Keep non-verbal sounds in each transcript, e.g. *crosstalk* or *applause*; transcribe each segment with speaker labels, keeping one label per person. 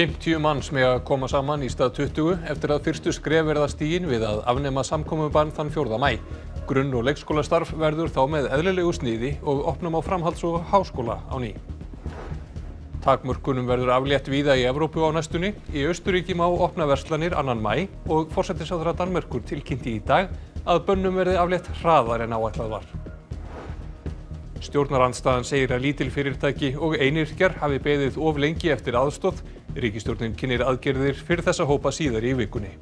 Speaker 1: 50 manns með að koma saman í stað 20 eftir að fyrstu skref verða stígin við að afnema samkomubann þann 4. mæ. Grunn- og leikskólastarf verður þá með eðlilegu sniði og opnum á framhalds- og háskóla á ný. Takmörkunum verður aflétt víða í Evrópu á næstunni. Í Austuríki má opna verslanir annan mæ og fórsetissáðra Danmerkur tilkynnti í dag að bönnum verði aflétt hraðar en áætlað var. Stjórnarandstaðan segir að lítil fyrirtæki og einyrkjar hafi beðið of lengi eftir aðstóð. Ríkistjórnin kynir aðgerðir fyrir þessa hópa síðar í vikunni.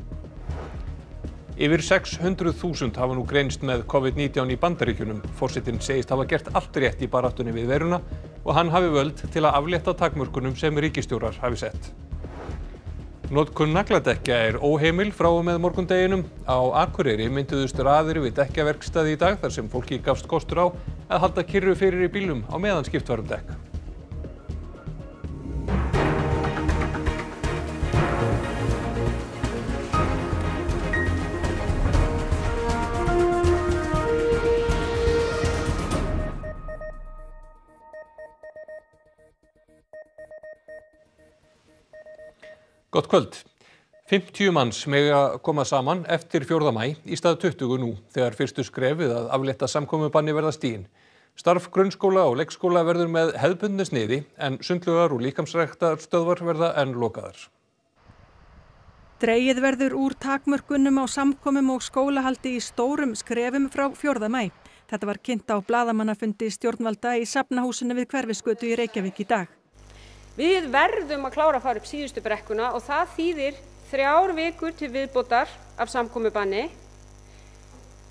Speaker 1: Yfir 600.000 hafa nú greinst með COVID-19 í bandaríkjunum. Forsetinn segist hafa gert allt rétt í baráttunni við veruna og hann hafi völd til að aflétta takmörkunum sem ríkistjórar hafi sett. Notkun nagladekkja er óheimil frá og með morgundeginum. Á Akureyri mynduðust raðir við dekkjaverkstæði í dag þar sem fólki gafst kostur á að halda kyrru fyrir í bílum á meðan skipt var um dekk. Gott kvöld. 50 manns mega koma saman eftir 4. mæ í stað 20 nú þegar fyrstu skrefið að aflétta samkomubanni verða stíin. Starf grunnskóla og leikskóla verður með hefðbundni sniði en sundlugar og líkamsræktar stöðvar verða enn lokaðar.
Speaker 2: Dreigið verður úr takmörkunum á samkomum og skólahaldi í stórum skrefum frá 4. mæ. Þetta var kynnt á bladamannafundi stjórnvalda í Safnahúsinu við Hverfiskötu í Reykjavík í dag.
Speaker 3: Við verðum að klára að fara upp síðustu brekkuna og það þýðir þrjár vikur til viðbótar af samkomubanni,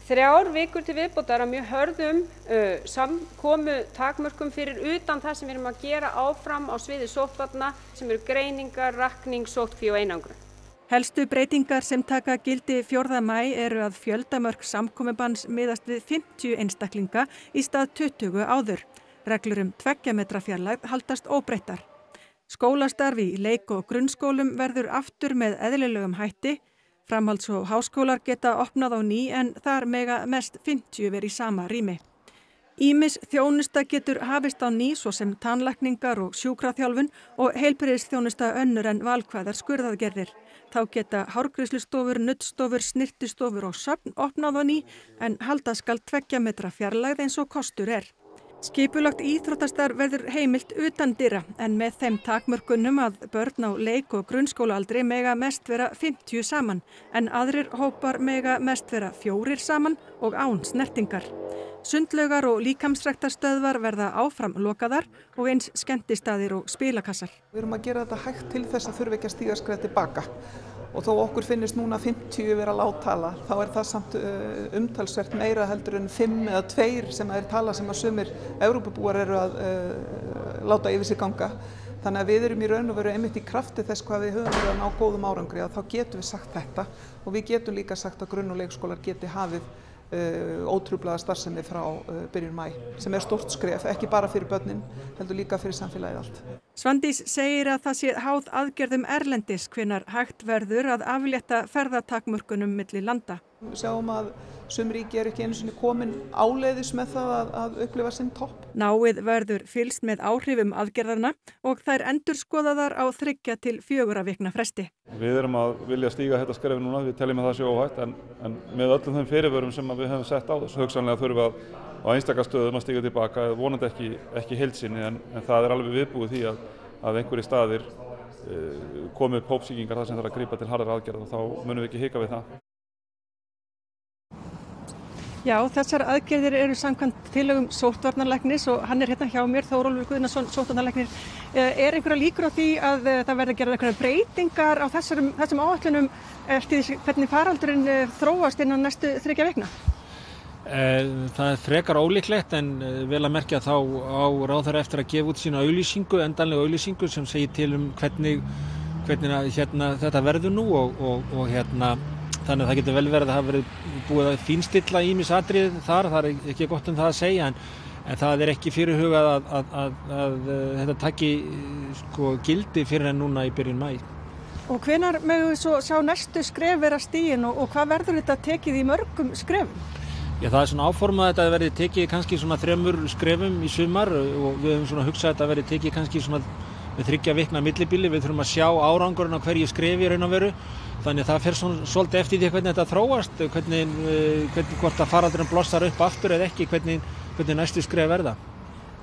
Speaker 3: þrjár vikur til viðbótar af mjög hörðum uh, samkomu takmörkum fyrir utan það sem við erum að gera áfram á sviði sóttvarna sem eru greiningar, rakning, sóttkví og einangrun.
Speaker 2: Helstu breytingar sem taka gildi 4. mæ eru að fjöldamörk samkomiðbanns miðast við 50 einstaklinga í stað 20 áður. Reglur um tveggja metra fjarlægð haldast óbreyttar. Skólastarfi í leik- og grunnskólum verður aftur með eðlilegum hætti. Framhalds- og háskólar geta opnað á ný en þar mega mest 50 verið í sama rými. Ímis þjónusta getur hafist á ný svo sem tannlækningar og sjúkraþjálfun og heilbyrðisþjónusta önnur en valkvæðar skurðaðgerðir. Þá geta hárgreislustofur, nuttstofur, snirtistofur og söfn opnað á ný en halda skal tveggja metra fjarlægð eins og kostur er. Skipulagt íþróttastar verður heimilt utan dyra en með þeim takmörkunum að börn á leik- og grunnskólaaldri mega mest vera 50 saman en aðrir hópar mega mest vera fjórir saman og án snertingar. Sundlaugar og líkamsræktarstöðvar verða áfram lokaðar og eins skemmtistaðir og spilakassar.
Speaker 4: Við erum að gera þetta hægt til þess að þurfa ekki að stíga skræð tilbaka og þó okkur finnist núna 50 vera láttala þá er það samt umtalsvert meira heldur en 5 eða 2 sem er tala sem að sumir Európabúar eru að uh, láta yfir sig ganga. Þannig að við erum í raun og veru einmitt í krafti þess hvað við höfum verið að ná góðum árangri að þá getum við sagt þetta og við getum líka sagt að grunn og leikskólar geti hafið ótrúblaða starfsemi frá uh, byrjun mæ sem er stort skref, ekki bara fyrir börnin heldur líka fyrir samfélagið allt.
Speaker 2: Svandís segir að það sé háð aðgerðum erlendis hvenar hægt verður að aflétta ferðatakmörkunum milli landa.
Speaker 4: Sjáum að sum ríki er ekki einu sinni komin áleiðis með það að, að upplifa sinn topp.
Speaker 2: Náið verður fylst með áhrifum aðgerðarna og þær endur skoðaðar á þryggja til fjögura vikna fresti.
Speaker 5: Við erum að vilja stíga þetta skrefi núna, við teljum að það sé óhægt en, en með öllum þeim fyrirvörum sem við hefum sett á þessu hugsanlega þurfum við að á einstakarsstöðum að stíga tilbaka, vonandi ekki, ekki heilsinni en, en það er alveg viðbúið því að, að einhverji staðir uh, komi upp hópsíkingar þar sem þarf að grípa til harðar aðgerð og þá munum við ekki hika við það.
Speaker 2: Já, þessar aðgerðir eru samkvæmt tilögum sóttvarnarleiknis og hann er hérna hjá mér, Þórólfur Guðnarsson, sóttvarnarleiknir. Er einhverja líkur á því að það verði að gera einhverja breytingar á þessum, þessum áallunum eftir hvernig faraldurinn þróast innan næstu þryggja vekna?
Speaker 6: Það er frekar ólíklegt en vel að merkja þá á ráðhverja eftir að gefa út sína auðlýsingu, endanlega auðlýsingu sem segir til um hvernig, hvernig hérna, þetta verður nú og, og, og hérna þannig að það getur vel verið að það verið búið að fínstilla ímisatrið þar, það er ekki gott um það að segja en, en það er ekki fyrirhugað að, að, að, að þetta takki sko, gildi fyrir en núna í byrjun mæ.
Speaker 2: Og hvenar mögum við svo sjá næstu skref vera stíin og, og hvað verður þetta tekið í mörgum skrefum?
Speaker 6: Já það er svona áformað að þetta verði tekið kannski svona þremur skrefum í sumar og við höfum svona hugsað að þetta verði tekið kannski svona með þryggja vikna millibili, við þurfum að sjá árangurinn á hverju skrefi raun og veru þannig að það fer svolítið eftir því hvernig þetta þróast, hvernig, hvernig hvort að faraldurinn blossar upp aftur eða ekki, hvernig, hvernig næstu skref verða.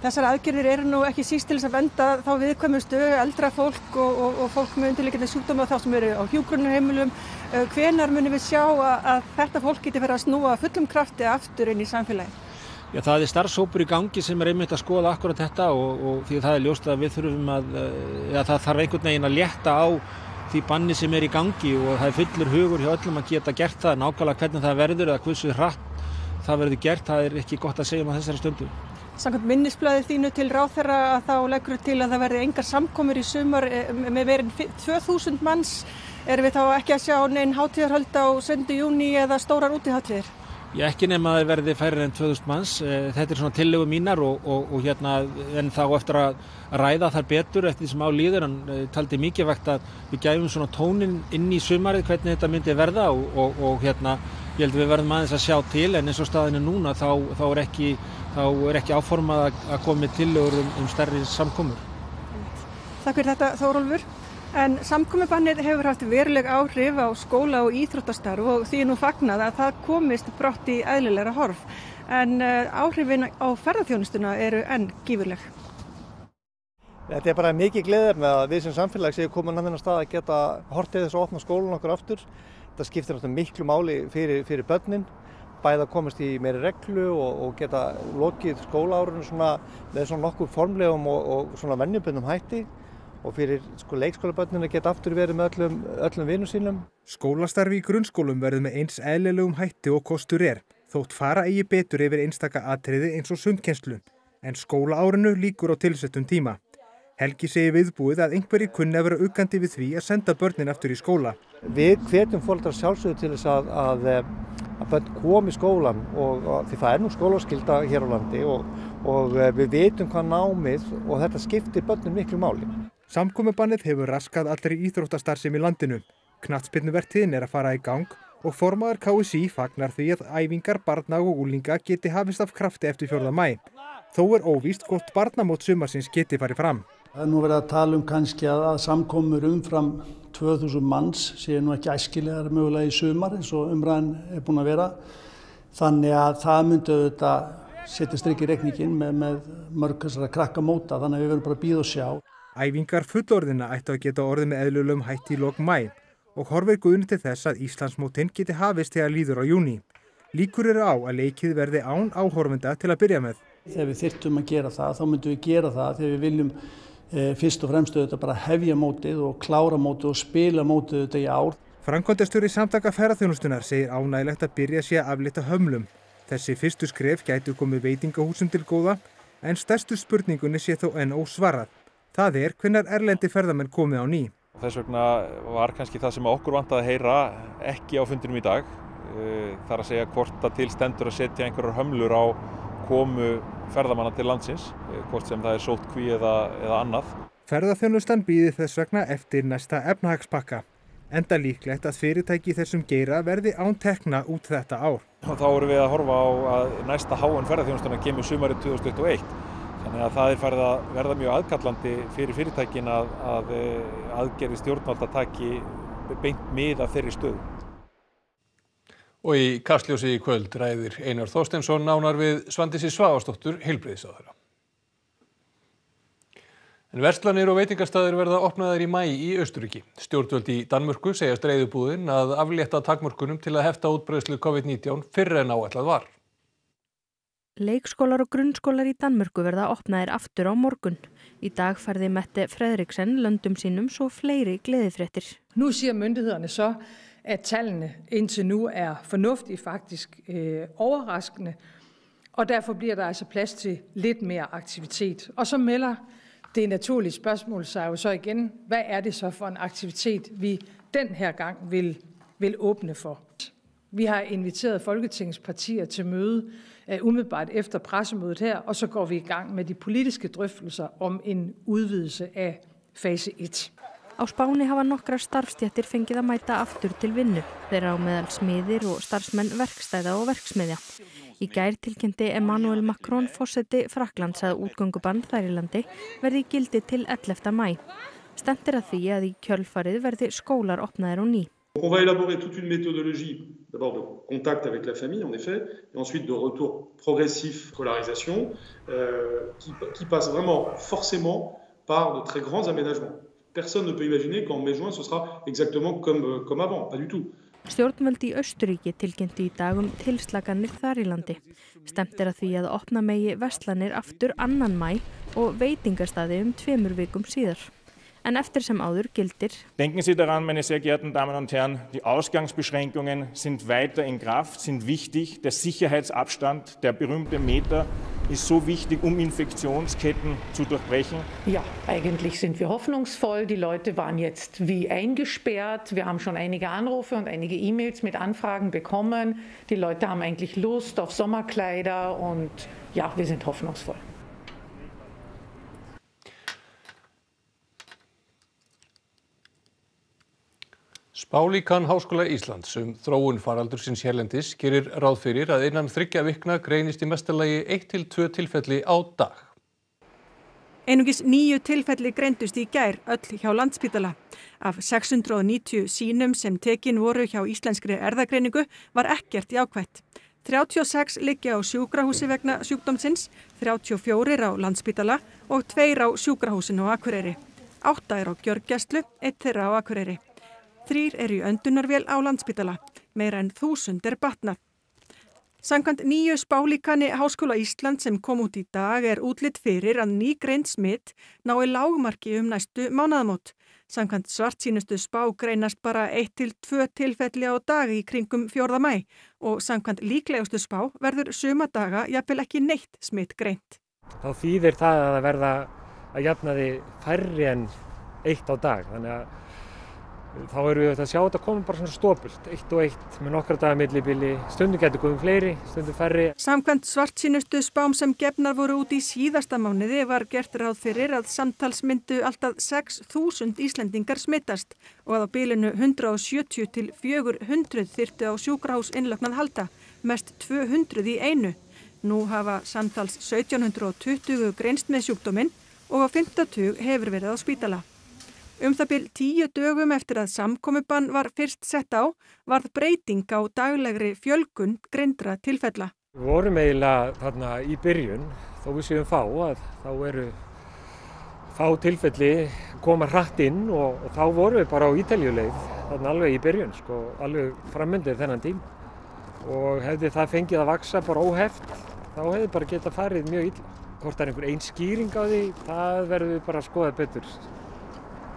Speaker 2: Þessar aðgerðir eru nú ekki síst til þess að venda þá viðkvæmustu, eldra fólk og, og, og fólk með undirleikandi sjúkdóma þá sem eru á hjúgrunarheimilum. Hvenar munum við sjá að, að þetta fólk geti verið að snúa fullum krafti aftur inn í samfélagi?
Speaker 6: Já, það er starfsópur í gangi sem er einmitt að skoða akkurat þetta og, og því það er ljóst að við þurfum að, ja, það þarf einhvern veginn að létta á því banni sem er í gangi og það er fullur hugur hjá öllum að geta gert það, nákvæmlega hvernig það verður eða hversu hratt það verður gert, það er ekki gott að segja um að þessari stundu.
Speaker 2: Samkvæmt minnisblæði þínu til ráþæra að þá leggur til að það verði engar samkomur í sumar með verið 2000 manns. Erum við þá ekki að sjá neinn hátíðarhöld á söndu júni eða stórar útíðháttíðir?
Speaker 6: Ég ekki nema að það verði færið en 2000 manns. Þetta er svona tillögu mínar og, og, og hérna en þá eftir að ræða þar betur eftir því sem á líður. Hann taldi mikið vegt að við gæfum svona tónin inn í sumarið hvernig þetta myndi verða og, og hérna ég held að við verðum aðeins að sjá til en eins og staðinu núna þá, þá er ekki, ekki áformað að koma með tillögur um, um stærri samkomur.
Speaker 2: Takk fyrir þetta Þórólfur. En samkomubannið hefur haft veruleg áhrif á skóla og íþróttastarf og því er nú fagnað að það komist brott í eðlilegra horf. En áhrifin á ferðarþjónustuna eru enn gífurleg.
Speaker 7: Þetta er bara mikið gleðir með að við sem samfélag séum komin að þennan stað að geta hortið þess að opna skólan okkur aftur. Þetta skiptir náttúrulega miklu máli fyrir, fyrir börnin, bæða komast í meiri reglu og, og geta lokið skólaárunum með svona nokkuð formlegum og, og svona vennjuböndum hætti og fyrir sko, leikskólaböndinu geta aftur verið með öllum, öllum vinnum sínum.
Speaker 8: Skólastarfi í grunnskólum verður með eins eðlilegum hætti og kostur er, þótt fara eigi betur yfir einstaka atriði eins og sundkennslu, en skólaárinu líkur á tilsettum tíma. Helgi segi viðbúið að einhverjir kunni að vera aukandi við því að senda börnin aftur í skóla.
Speaker 7: Við hvetjum fólkdrar sjálfsögðu til þess að, að, að börn komi í skólan og, og því það er nú skólaskylda hér á landi og, og við veitum hvað námið og þetta skiptir börnum miklu máli.
Speaker 8: Samkomubannið hefur raskað allri íþróttastarfsemi í landinu. Knatsbyrnuvertiðin er að fara í gang og formaður KSI fagnar því að æfingar, barna og úlinga geti hafist af krafti eftir 4. mæ. Þó er óvíst hvort barnamót sumarsins geti farið fram.
Speaker 9: Það er nú verið að tala um kannski að, að samkomur umfram 2000 manns séu nú ekki æskilegar mögulega í sumar eins og umræðin er búin að vera. Þannig að það myndi auðvitað setja strikk í rekningin með, með mörg þessara krakka móta þannig að við verðum bara að býða og sjá.
Speaker 8: Æfingar fullorðina ættu að geta orðið með eðlulegum hætti í lok mæ og horfir guðinu til þess að Íslandsmótin geti hafist þegar líður á júni. Líkur eru á að leikið verði án áhorfenda til að byrja með.
Speaker 9: Þegar við þyrtum að gera það, þá myndum við gera það þegar við viljum e, fyrst og fremst auðvitað bara hefja mótið og klára mótið og spila mótið auðvitað í ár.
Speaker 8: Frankondastur í samtaka ferðarþjónustunar segir ánægilegt að byrja sé að aflita hömlum. Þessi fyrstu skref gætu komið veitingahúsum til góða en stærstu spurningunni sé þó enn ósvarað. Það er hvernig erlendi ferðamenn komið á ný.
Speaker 5: Þess vegna var kannski það sem okkur vant að heyra ekki á fundinum í dag. Það er að segja hvort að til stendur að setja einhverjar hömlur á komu ferðamanna til landsins, hvort sem það er sótt kví eða, eða annað.
Speaker 8: Ferðarþjónustan býði þess vegna eftir næsta efnahagspakka. Enda líklegt að fyrirtæki þessum geira verði án tekna út þetta ár.
Speaker 5: Og þá erum við að horfa á að næsta háan ferðarþjónustana kemur sumarið 2021. Þannig að það er farið að verða mjög aðkallandi fyrir fyrirtækin að, að aðgerði stjórnvalda taki beint mið af þeirri stöðu.
Speaker 1: Og í Kastljósi í kvöld ræðir Einar Þorstensson nánar við Svandísi Svavastóttur heilbriðisáðara. En verslanir og veitingastæðir verða opnaðar í mæ í Östuríki. Stjórnvöld í Danmörku segjast reyðubúðin að aflétta takmörkunum til að hefta útbreyslu COVID-19 fyrr en áætlað var.
Speaker 10: Leikskólar og grunnskólar i Danmörku verða opnaðir aftur á morgun. I dag færði Mette Frederiksen löndum sínum svo fleiri glæðifrættir.
Speaker 11: Nú sér myndighederne så, at tallene indtil nu er fornuftige, faktisk øh, overraskende, og derfor bliver der altså plads til lidt mere aktivitet. Og så melder det naturlige spørgsmål sig jo så igen, hvad er det så for en aktivitet, vi den her gang vil, vil åbne for? Vi har inviteret Folketingets partier til møde umiddelbart efter pressemødet her, og så går vi i gang med de politiske drøftelser om en udvidelse af fase 1.
Speaker 10: Á Spáni hafa nokkrar starfstjættir fengið að mæta aftur til vinnu. Þeirra á meðal smiðir og starfsmenn verkstæða og verksmiðja. Í gær tilkynnti Emmanuel Macron fósetti Fraklands að útgöngubann þær í landi verði gildi til 11. mæ. Stentir að því að í kjölfarið verði skólar opnaðir á ný.
Speaker 12: On va élaborer toute une méthodologie, d'abord de contact avec la famille en effet, et ensuite de retour progressif scolarisation, euh, qui, qui passe vraiment forcément par de très grands aménagements. Personne ne peut imaginer qu'en mai-juin ce sera exactement comme, comme avant, pas du tout.
Speaker 10: Stjórnvöldi í Östuríki tilkynnti í dag um tilslaganir þar í landi. Stemt er að því að opna megi vestlanir aftur annan mæ og veitingarstaði um tveimur vikum síðar. En eftir sem áður gildir.
Speaker 13: Denken Sie daran, meine sehr geehrten Damen und Herren, die Ausgangsbeschränkungen sind weiter in Kraft, sind wichtig. Der Sicherheitsabstand, der berühmte Meter, ist so wichtig, um Infektionsketten zu durchbrechen.
Speaker 14: Ja, eigentlich sind wir hoffnungsvoll. Die Leute waren jetzt wie eingesperrt. Wir haben schon einige Anrufe und einige E-Mails mit Anfragen bekommen. Die Leute haben eigentlich Lust auf Sommerkleider und ja, wir sind hoffnungsvoll.
Speaker 1: Spálíkan Háskóla Íslands um þróun faraldursins hérlendis gerir ráð fyrir að innan þryggja vikna greinist í mestalagi 1-2 tilfelli á dag.
Speaker 2: Einungis nýju tilfelli greindust í gær öll hjá landspítala. Af 690 sínum sem tekin voru hjá íslenskri erðagreiningu var ekkert jákvætt. 36 liggja á sjúkrahúsi vegna sjúkdómsins, 34 á landspítala og 2 á sjúkrahúsinu á Akureyri. 8 er á gjörgjastlu, 1 þeirra á Akureyri. Þrýr eru í öndunarvél á landspítala. Meira en þúsund er batnað. Sankant nýju spálíkani Háskóla Ísland sem kom út í dag er útlitt fyrir að ný greint smitt nái lágmarki um næstu mánaðamót. Sankant svart sínustu spá greinast bara 1-2 tilfelli á dag í kringum 4. mæ og sankant líklegustu spá verður suma daga jafnvel ekki neitt smitt greint.
Speaker 15: Þá þýðir það að það verða að jafna því færri en eitt á dag. Þannig að þá erum við að sjá þetta koma bara svona stópult, eitt og eitt með nokkra dagar millibili, stundum getur komið fleiri, stundum færri.
Speaker 2: Samkvæmt svart sínustu spám sem gefnar voru út í síðasta mánuði var gert ráð fyrir að samtalsmyndu alltaf 6.000 Íslendingar smittast og að á bylinu 170 til 400 þyrtu á sjúkrahús innlögnað halda, mest 200 í einu. Nú hafa samtals 1720 greinst með sjúkdóminn og á 50 hefur verið á spítala. Um það byrj tíu dögum eftir að samkomibann var fyrst sett á varð breyting á daglegri fjölgun greindra tilfella.
Speaker 15: Við vorum eiginlega þarna í byrjun, þó við séum fá að þá eru fá tilfelli koma hratt inn og, og þá vorum við bara á ítaljuleið þarna alveg í byrjun, sko, alveg frammyndir þennan tím og hefði það fengið að vaksa bara óheft þá hefði bara getað farið mjög illa. Hvort það er einhver einn skýring á því, það verður við bara að skoða betur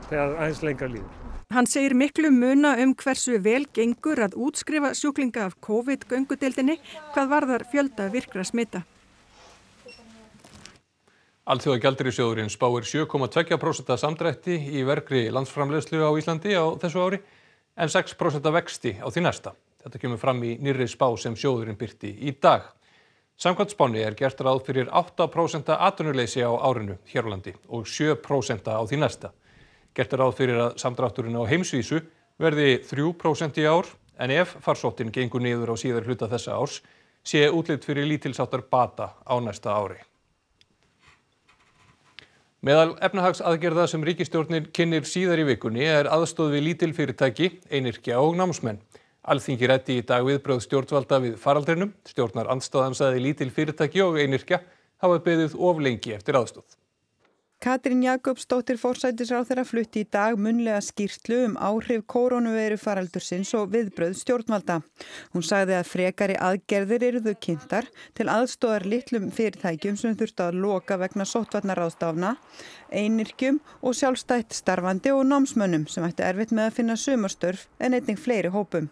Speaker 15: þegar aðeins lengra líður.
Speaker 2: Hann segir miklu muna um hversu vel gengur að útskrifa sjúklinga af COVID-göngudeldinni hvað varðar fjölda virkra smita.
Speaker 1: Alþjóða gjaldirisjóðurinn spáir 7,2% samdrætti í verkri landsframlegslu á Íslandi á þessu ári en 6% vexti á því næsta. Þetta kemur fram í nýrri spá sem sjóðurinn byrti í dag. Samkvæmt spáni er gert ráð fyrir 8% atunuleysi á árinu hér á landi og 7% á því næsta. Gert er ráð fyrir að samdrátturinn á heimsvísu verði 3% í ár en ef farsóttin gengur niður á síðar hluta þessa árs sé útlitt fyrir lítilsáttar bata á næsta ári. Meðal efnahagsaðgerða sem ríkistjórnin kynir síðar í vikunni er aðstóð við lítil fyrirtæki, einirkja og námsmenn. Alþingi rætti í dag viðbröð stjórnvalda við faraldrinum. Stjórnar andstaðan saði lítil fyrirtæki og einirkja hafa beðið of lengi eftir aðstóð.
Speaker 16: Katrín Jakobsdóttir fórsætisráþeira flutti í dag munlega skýrtlu um áhrif koronaviru faraldursins og viðbröð stjórnvalda. Hún sagði að frekari aðgerðir eru þau kynntar til aðstóðar litlum fyrirtækjum sem þurftu að loka vegna sóttvarnaráðstafna, einirkjum og sjálfstætt starfandi og námsmönnum sem ætti erfitt með að finna sumarstörf en einnig fleiri hópum.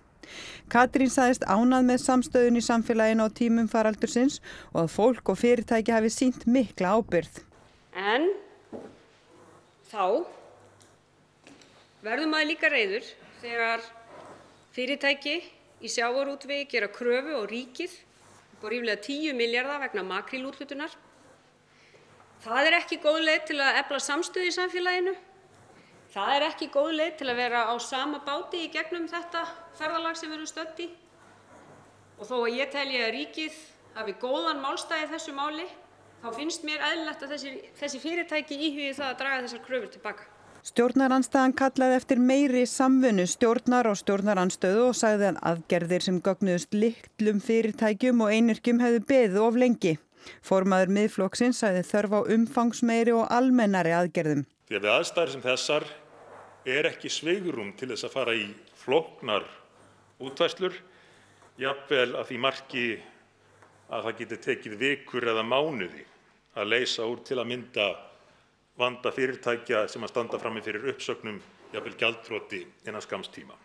Speaker 16: Katrín sagðist ánað með samstöðun í samfélaginu á tímum faraldursins og að fólk og fyrirtæki hafi sínt mikla ábyrð.
Speaker 3: En þá verður maður líka reyður þegar fyrirtæki í sjávarútvegi gera kröfu á ríkið upp á ríflega 10 milljarða vegna makrílúthlutunar. Það er ekki góð leið til að efla samstöðu í samfélaginu. Það er ekki góð leið til að vera á sama báti í gegnum þetta ferðalag sem við erum stödd í. Og þó að ég telji að ríkið hafi góðan málstað í þessu máli þá finnst mér eðlilegt að þessi, þessi fyrirtæki íhugi það að draga þessar kröfur tilbaka.
Speaker 16: Stjórnaranstaðan kallaði eftir meiri samfunnu stjórnar og stjórnaranstöðu og sagði að aðgerðir sem gögnuðust litlum fyrirtækjum og einirkjum hefðu beðið of lengi. Formaður miðflokksins sagði þörf á umfangsmeiri og almennari aðgerðum.
Speaker 17: Því að við aðstæðir sem þessar er ekki sveigurum til þess að fara í floknar útvæslur, jafnvel að því marki að það geti tekið vikur eða mánuði að leysa úr til að mynda vanda fyrirtækja sem að standa frammi fyrir uppsögnum, jafnvel gjaldþroti innan skamms tíma.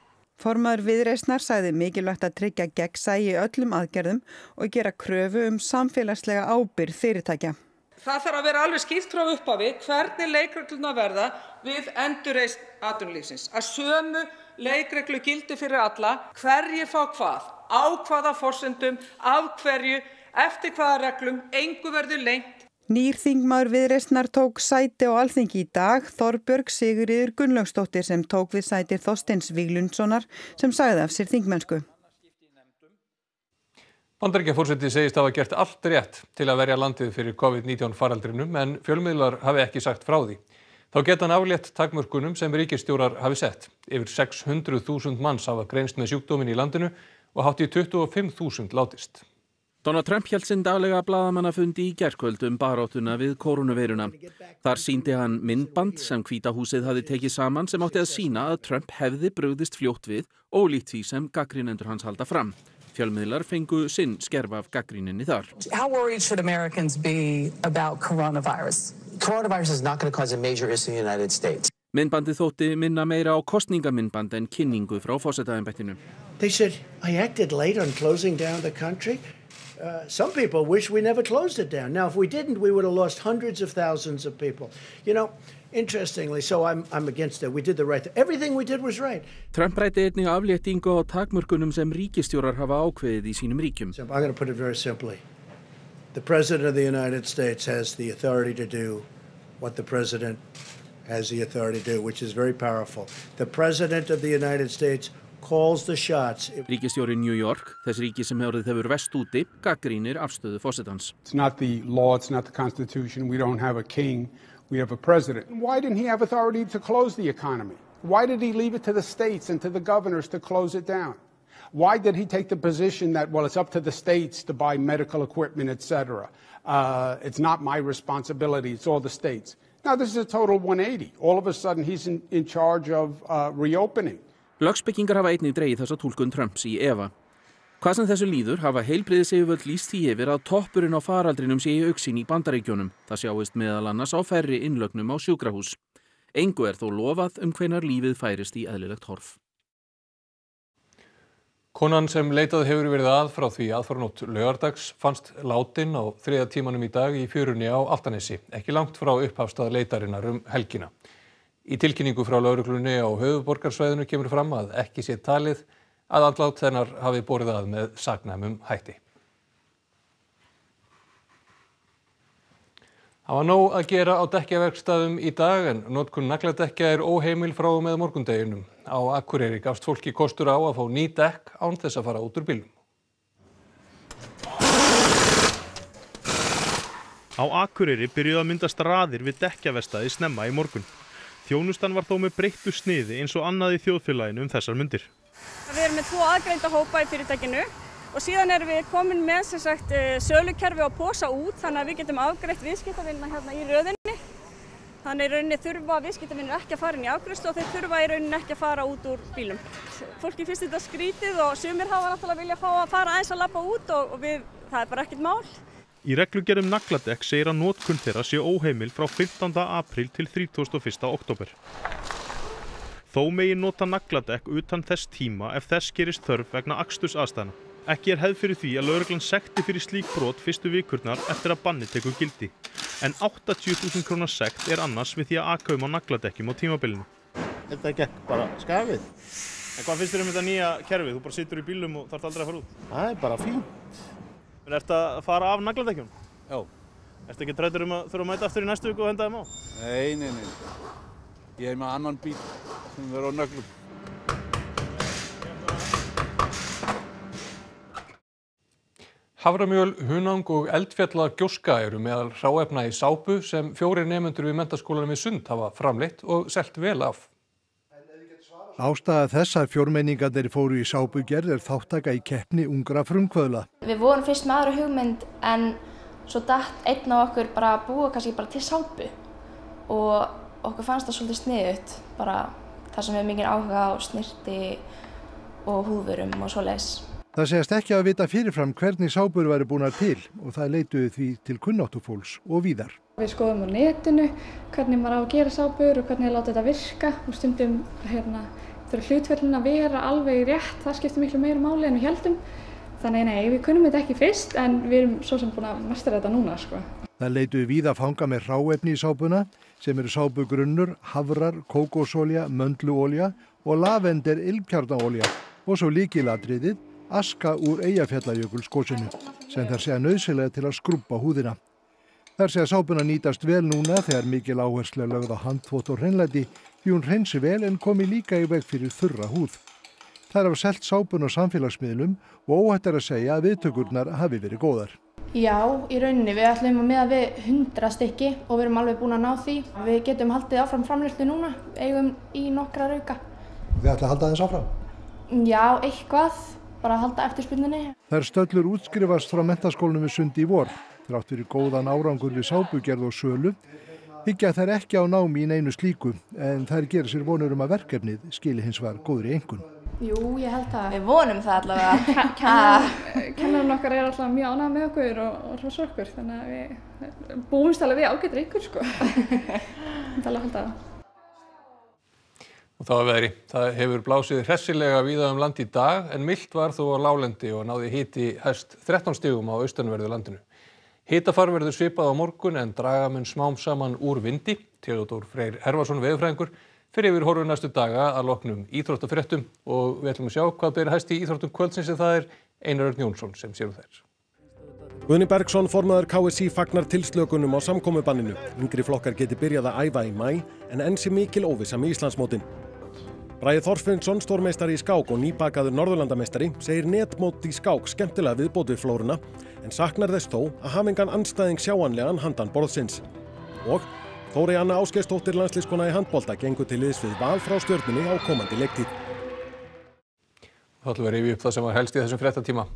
Speaker 16: Formaður viðreisnar sagði mikilvægt að tryggja gegnsæi í öllum aðgerðum og gera kröfu um samfélagslega ábyrð fyrirtækja.
Speaker 18: Það þarf að vera alveg skýrt frá upphafi hvernig leikregluna verða við endurreist atvinnulífsins. Að sömu leikreglu gildi fyrir alla, hverjir fá hvað, á hvaða forsendum, af hverju, eftir hvaða reglum, engu verður lengt
Speaker 16: Nýr þingmaður viðreistnar tók sæti á alþingi í dag, Þorbjörg Sigurður Gunnlaugstóttir sem tók við sæti Þorsteins Víglundssonar sem sagði af sér þingmennsku.
Speaker 1: Bandaríkjafórseti segist hafa gert allt rétt til að verja landið fyrir COVID-19 faraldrinum en fjölmiðlar hafi ekki sagt frá því. Þá geta hann aflétt takmörkunum sem ríkistjórar hafi sett. Yfir 600.000 manns hafa greinst með sjúkdómin í landinu og hátt í 25.000 látist.
Speaker 19: Donald Trump held sinn daglega bladamannafundi í gerkvöld um baróttuna við koronaveiruna. Þar síndi hann myndband sem hvítahúsið hafi tekið saman sem átti að sína að Trump hefði brugðist fljótt við og líkt því sem gaggrinendur hans halda fram. Fjölmiðlar fengu sinn skerf af gaggríninni þar.
Speaker 20: How worried should Americans be about coronavirus? Coronavirus is not going to cause a major issue in the United States.
Speaker 19: Myndbandi þótti minna meira á kostningamyndband en kynningu frá fósetaðinbettinu.
Speaker 21: They said I acted late on closing down the country. Uh, some people wish we never closed it down. Now, if we didn't, we would have lost hundreds of thousands of people. You know, interestingly, so I'm, I'm against it. We did the right thing. Everything we did was right.
Speaker 19: Trump rætti einnig afléttingu á takmörkunum sem ríkistjórar hafa ákveðið í sínum ríkjum.
Speaker 21: I'm going to put it very simply. The President of the United States has the authority to do what the President has the authority to do, which is very powerful. The President of the United States
Speaker 19: Ríkistjóri New York, þess ríki sem hefur hefur vest úti, gaggrínir afstöðu fósittans.
Speaker 22: It's not the law, it's not the constitution, we don't have a king, we have a president. Why didn't he have authority to close the economy? Why did he leave it to the states and to the governors to close it down? Why did he take the position that, well, it's up to the states to buy medical equipment, etc.? Uh, it's not my responsibility, it's all the states. Now, this is a total 180. All of a sudden, he's in, in charge of uh, reopening.
Speaker 19: Lögsbyggingar hafa einnig dreyið þessa tólkun Trumps í Eva. Hvað sem þessu líður hafa heilbriði segjuðvöld líst því yfir að toppurinn á faraldrinum sé í auksin í bandaríkjónum. Það sjáist meðal annars á færri innlögnum á sjúkrahús. Engu er þó lofað um hvenar lífið færist í eðlilegt horf.
Speaker 1: Konan sem leitað hefur verið að frá því aðfarnótt lögardags fannst látin á þriða tímanum í dag í fjörunni á Altanesi, ekki langt frá upphafstað leitarinnar um helgina. Í tilkynningu frá lauruglunni á höfuborgarsvæðinu kemur fram að ekki sé talið að andlát þennar hafi borðið að með sagnæmum hætti. Það var nóg að gera á dekkjaverkstæðum í dag en notkun nagladekja er óheimil frá með morgundeginum. Á Akureyri gafst fólki kostur á að fá ný dekk án þess að fara út úr bílum.
Speaker 23: Á Akureyri byrjuði að myndast raðir við dekkjavestaði snemma í morgun. Þjónustan var þó með breyttu sniði eins og annað í þjóðfélaginu um þessar myndir.
Speaker 3: Við erum með tvo aðgreinda hópa í fyrirtækinu og síðan erum við komin með sagt sölukerfi á posa út þannig að við getum afgreitt viðskiptavinnina hérna í röðinni. Þannig í rauninni þurfa viðskiptavinnir ekki að fara inn í afgreiðslu og þeir þurfa í rauninni ekki að fara út úr bílum. Fólki finnst þetta skrítið og sumir hafa náttúrulega vilja að fara aðeins að lappa út og, og við, það er bara ekkert mál.
Speaker 23: Í reglugerðum nagladekk segir að notkun þeirra sé óheimil frá 15. apríl til 31. oktober. Þó megi nota nagladekk utan þess tíma ef þess gerist þörf vegna aksturs aðstæðana. Ekki er hefð fyrir því að lauruglan sekti fyrir slík brot fyrstu vikurnar eftir að banni tekur gildi. En 80.000 krónar sekt er annars við því að akaum á nagladekkjum á tímabilinu.
Speaker 24: Þetta gekk bara skafið.
Speaker 23: En hvað finnst þér um þetta nýja kerfið? Þú bara sittur í bílum og þarf aldrei að fara út.
Speaker 24: Það er bara fínt.
Speaker 23: En ert að fara af nagladekkjum?
Speaker 24: Já.
Speaker 23: Ertu ekki trættur um að þurfa að mæta aftur í næstu viku og henda þeim á?
Speaker 24: Nei, nei, nei. Ég er með annan bíl sem verður á nöglum.
Speaker 1: Haframjöl, hunang og eldfjalla gjóska eru meðal hráefna í sápu sem fjórir nefnendur við mentaskólanum í Sund hafa framleitt og selt vel af.
Speaker 25: Ástæða þess að fjórmenningarnir fóru í sápugerð er þáttaka í keppni ungra frumkvöðla.
Speaker 26: Við vorum fyrst með aðra hugmynd en svo dætt einn á okkur bara að búa kannski bara til sápu og okkur fannst það svolítið sniðut bara það sem við mikið áhuga á snirti og húðurum og svoleiðis.
Speaker 25: Það segast ekki að vita fyrirfram hvernig sápur væri búinar til og það leituði því til kunnáttufólks og víðar.
Speaker 27: Við skoðum á netinu hvernig maður á að gera sápur og hvernig láta þetta virka og stundum hérna, þurfa hlutverðin að vera alveg rétt, það skiptir miklu meira máli en við heldum. Þannig nei, við kunnum þetta ekki fyrst en við erum svo sem búin að mestara þetta núna. Sko.
Speaker 25: Það leituði víða fanga með ráefni í sápuna sem eru sápugrunnur, havrar, kókósolja, möndluolja og lavender ilmkjarnaolja og svo líkilatriðið aska úr Eyjafjallajökulskosinu sem þær segja nöðsilega til að skrúpa húðina. Þær segja sápuna nýtast vel núna þegar mikil áherslu er lögð á handþvótt og hreinlæti því hún hreinsi vel en komi líka í veg fyrir þurra húð. Þær hafa selt sápun á samfélagsmiðlum og óhætt er að segja að viðtökurnar hafi verið góðar.
Speaker 26: Já, í rauninni við ætlum að meða við 100 stykki og við erum alveg búin að ná því. Við getum haldið áfram framlýslu núna, eigum í nokkra rauka.
Speaker 25: Þið ætla að halda þess áfram?
Speaker 26: Já, eitthvað bara að halda eftirspunninni.
Speaker 25: Þær stöllur útskrifast frá mentaskólanum við Sundi í vor. Þrátt fyrir góðan árangur við sápugerð og sölu, higgja þær ekki á námi í neinu slíku, en þær gerir sér vonur um að verkefnið skili hins var góður í engun.
Speaker 26: Jú, ég held að. Við vonum það allavega. *laughs*
Speaker 27: Kennarinn okkar er alltaf mjög ánægð með okkur og, og hos okkur, þannig að við búumst alveg við ágættir ykkur, sko. Það er alveg að halda það.
Speaker 1: Og þá að veðri. Það hefur blásið hressilega víða um land í dag en myllt var þó á lálendi og náði hiti hæst 13 stigum á austanverðu landinu. Hitafar verður svipað á morgun en draga mun smám saman úr vindi. Theodor Freyr Herfarsson veðurfræðingur fyrir yfir horfur næstu daga að loknum íþróttafréttum og við ætlum að sjá hvað byrja hæst í íþróttum kvöldsins en það er Einar Örn Jónsson sem séu þær.
Speaker 28: Guðni Bergson formaður KSI fagnar tilslökunum á samkomubanninu. Yngri flokkar geti byrjað að æfa í mæ en enn sé mikil óvissa með Íslandsmótin. Bræði Þorfinnsson, stórmeistari í skák og nýbakaður norðurlandameistari, segir netmót í skák skemmtilega viðbót við flóruna en saknar þess þó að hafingan anstæðing sjáanlegan handan borðsins. Og Þóri Anna Áskeiðstóttir landslískona í handbólta gengur til liðs við val frá stjörnunni á komandi leiktíð.
Speaker 1: Þá ætlum við að rifja upp það sem var helst í þessum frettatíma.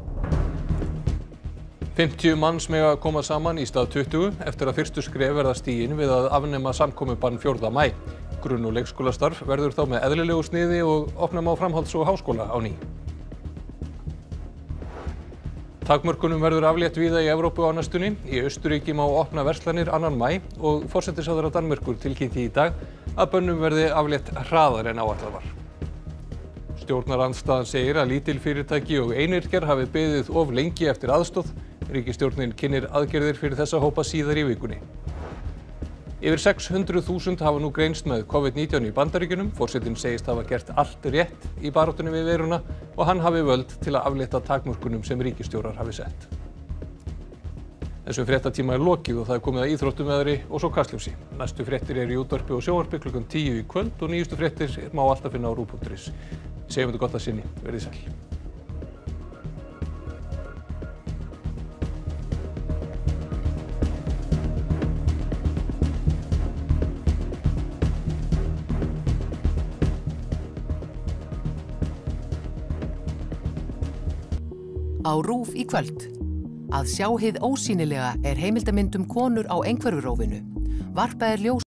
Speaker 1: 50 manns með að koma saman í stað 20 eftir að fyrstu skref verða stíin við að afnema samkomiðbann 4. mæ. Grunn- og leikskólastarf verður þá með eðlilegu sniði og opnum á framhalds- og háskóla á ný. Takmörkunum verður aflétt víða í Evrópu á næstunni. Í Östuríki má opna verslanir annan mæ og fórsetissáður á Danmörkur tilkynnti í dag að bönnum verði aflétt hraðar en áallar var. Stjórnarandstaðan segir að lítil fyrirtæki og einirkjar hafi beðið of lengi eftir aðstóð. Ríkistjórnin kynir aðgerðir fyrir þessa hópa síðar í vikunni. Yfir 600.000 hafa nú greinst með COVID-19 í bandaríkunum. Fórsetin segist hafa gert allt rétt í baróttunni við veiruna og hann hafi völd til að aflétta takmörkunum sem ríkistjórar hafi sett. Þessum fréttatíma er lokið og það er komið að íþróttum veðri og svo kastljósi. Næstu fréttir er í útvarpi og sjónvarpi klukkan 10 í kvöld og nýjustu fréttir má alltaf finna á rú.is. Segjum þetta gott að sinni. Verðið sæl.
Speaker 29: Á RÚF í kvöld. Að sjá hið ósýnilega er heimildamyndum konur á einhverfurófinu. Varpað er ljós